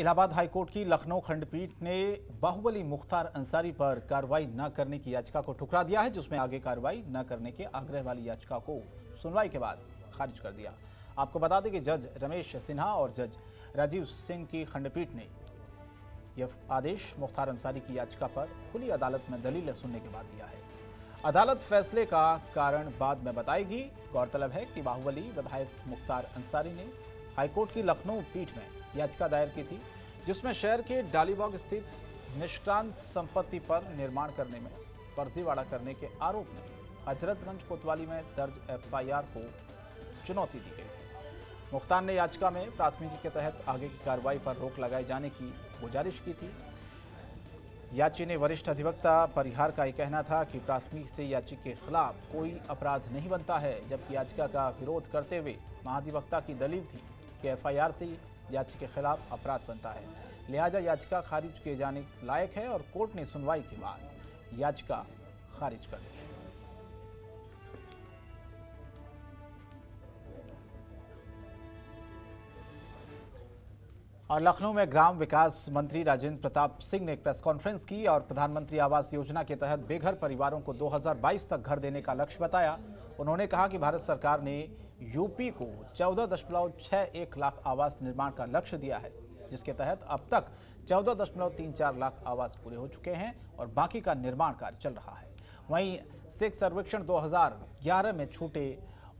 Allahabad high court की लखनऊ खंडपीठ ने बाहुबली मुख्तार अंसारी पर कार्रवाई न करने की याचिका को ठुकरा दिया है, जिसमें आगे कार्रवाई न करने के आग्रह वाली याचिका को सुनवाई के बाद खारिज कर दिया। आपको बता दें कि जज रमेश सिन्हा और जज राजीव सिंह की खंडपीठ ने यह आदेश मुख्तार अंसारी की याचिका पर खुली अदालत में दलील सुनने के बाद दिया है। अदालत फैसले का कारण बाद में बताएगी। गौरतलब है कि बाहुबली विधायक मुख्तार अंसारी ने हाईकोर्ट की लखनऊ पीठ में याचिका दायर की थी, जिसमें शहर के डालीबाग स्थित निष्क्रांत संपत्ति पर निर्माण करने में, फर्जीवाड़ा करने के आरोप में, हजरतगंज कोतवाली में दर्ज एफआईआर को चुनौती दी गई मुख्तार ने याचिका में प्राथमिकी के तहत आगे की कार्रवाई पर रोक लगाए जाने की गुजारिश की थी। याची ने वरिष्ठ अधिवक्ता परिहार का यह कहना था कि प्राथमिक से याची के खिलाफ कोई अपराध नहीं बनता है, जबकि याचिका का विरोध करते हुए महाधिवक्ता की दलील थी कि एफआईआर से याची के खिलाफ अपराध बनता है। लिहाजा याचिका खारिज किए जाने लायक है और कोर्ट ने सुनवाई के बाद याचिका खारिज कर दी। और लखनऊ में ग्राम विकास मंत्री राजेंद्र प्रताप सिंह ने एक प्रेस कॉन्फ्रेंस की और प्रधानमंत्री आवास योजना के तहत बेघर परिवारों को 2022 तक घर देने का लक्ष्य बताया। उन्होंने कहा कि भारत सरकार ने यूपी को चौदह दशमलव छः एक लाख आवास निर्माण का लक्ष्य दिया है, जिसके तहत अब तक चौदह दशमलव तीन चार लाख आवास पूरे हो चुके हैं और बाकी का निर्माण कार्य चल रहा है। वहीं सिख सर्वेक्षण 2011 में छूटे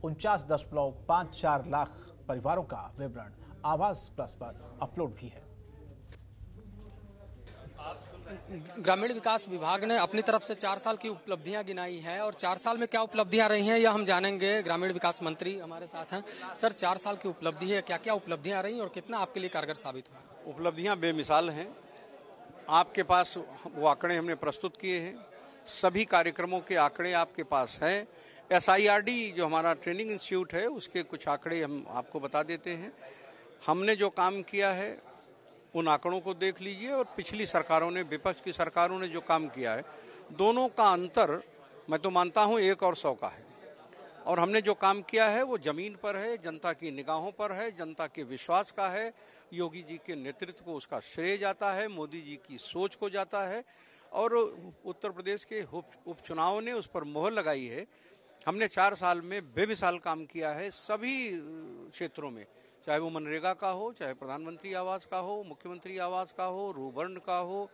उनचास दशमलव पाँच चार लाख परिवारों का विवरण आवास प्लस पर अपलोड भी है। ग्रामीण विकास विभाग ने अपनी तरफ़ से चार साल की उपलब्धियाँ गिनाई हैं और चार साल में क्या उपलब्धियाँ रही हैं, यह हम जानेंगे। ग्रामीण विकास मंत्री हमारे साथ हैं। सर, चार साल की उपलब्धि है क्या क्या उपलब्धियाँ रही और कितना आपके लिए कारगर साबित हुआ? उपलब्धियाँ बेमिसाल हैं। आपके पास वो आंकड़े हमने प्रस्तुत किए हैं। सभी कार्यक्रमों के आंकड़े आपके पास हैं। एस जो हमारा ट्रेनिंग इंस्टीट्यूट है, उसके कुछ आंकड़े हम आपको बता देते हैं। हमने जो काम किया है उन आंकड़ों को देख लीजिए और पिछली सरकारों ने, विपक्ष की सरकारों ने जो काम किया है, दोनों का अंतर मैं तो मानता हूँ एक और सौ का है। और हमने जो काम किया है वो ज़मीन पर है, जनता की निगाहों पर है, जनता के विश्वास का है, योगी जी के नेतृत्व को उसका श्रेय जाता है, मोदी जी की सोच को जाता है। और उत्तर प्रदेश के उपचुनाव ने उस पर मोहर लगाई है। हमने चार साल में बेमिसाल काम किया है सभी क्षेत्रों में। चाहे वो मनरेगा का हो, चाहे प्रधानमंत्री आवास का हो, मुख्यमंत्री आवास का हो, रूबर्न का हो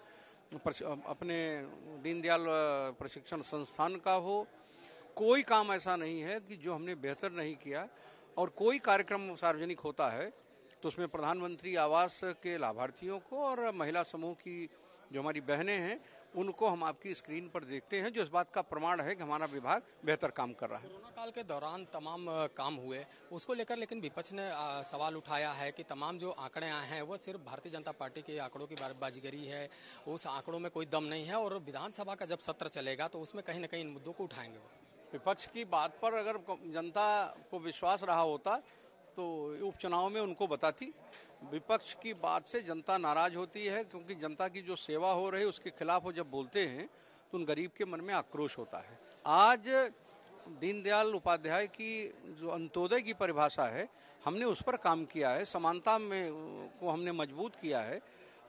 अपने दीनदयाल प्रशिक्षण संस्थान का हो, कोई काम ऐसा नहीं है कि जो हमने बेहतर नहीं किया। और कोई कार्यक्रम सार्वजनिक होता है तो उसमें प्रधानमंत्री आवास के लाभार्थियों को और महिला समूह की जो हमारी बहनें हैं उनको हम आपकी स्क्रीन पर देखते हैं जो इस बात का प्रमाण है कि हमारा विभाग बेहतर काम कर रहा है। कोरोना काल के दौरान तमाम काम हुए। उसको लेकर लेकिन विपक्ष ने सवाल उठाया है कि तमाम जो आंकड़े आए हैं वो सिर्फ़ भारतीय जनता पार्टी के आंकड़ों की बाजीगरी है। उस आंकड़ों में कोई दम नहीं है और विधानसभा का जब सत्र चलेगा तो उसमें कहीं ना कहीं इन मुद्दों को उठाएँगे वो। विपक्ष की बात पर अगर जनता को विश्वास रहा होता तो उपचुनाव में उनको बताती विपक्ष की बात से जनता नाराज़ होती है क्योंकि जनता की जो सेवा हो रही है, उसके खिलाफ वो जब बोलते हैं तो उन गरीब के मन में आक्रोश होता है। आज दीनदयाल उपाध्याय की जो अंत्योदय की परिभाषा है, हमने उस पर काम किया है, समानता में को हमने मज़बूत किया है,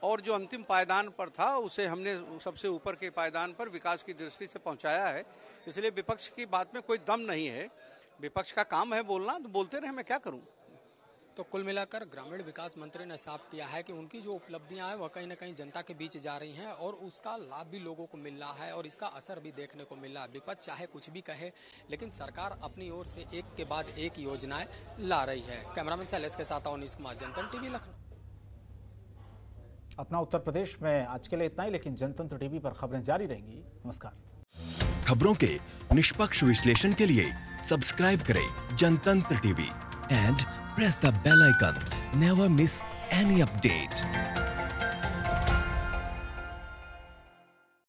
और जो अंतिम पायदान पर था, उसे हमने सबसे ऊपर के पायदान पर विकास की दृष्टि से पहुँचाया है। इसलिए विपक्ष की बात में कोई दम नहीं है। विपक्ष का काम है बोलना तो बोलते रहे, मैं क्या करूँ? तो कुल मिलाकर ग्रामीण विकास मंत्री ने साफ़ किया है कि उनकी जो उपलब्धियाँ हैं वह कहीं ना कहीं जनता के बीच जा रही हैं और उसका लाभ भी लोगों को मिल रहा है और इसका असर भी देखने को मिल रहा है। विपक्ष चाहे कुछ भी कहे लेकिन सरकार अपनी ओर से एक के बाद एक योजनाएँ ला रही है। कैमरामैन सैलेस के साथ अवनीश कुमार जनतन टीवी लखनऊ। अपना उत्तर प्रदेश में आज के लिए इतना ही लेकिन जनतंत्र टीवी पर खबरें जारी रहेंगी। नमस्कार। खबरों के निष्पक्ष विश्लेषण के लिए सब्सक्राइब करें Jantantra TV and press the bell icon. Never miss any update.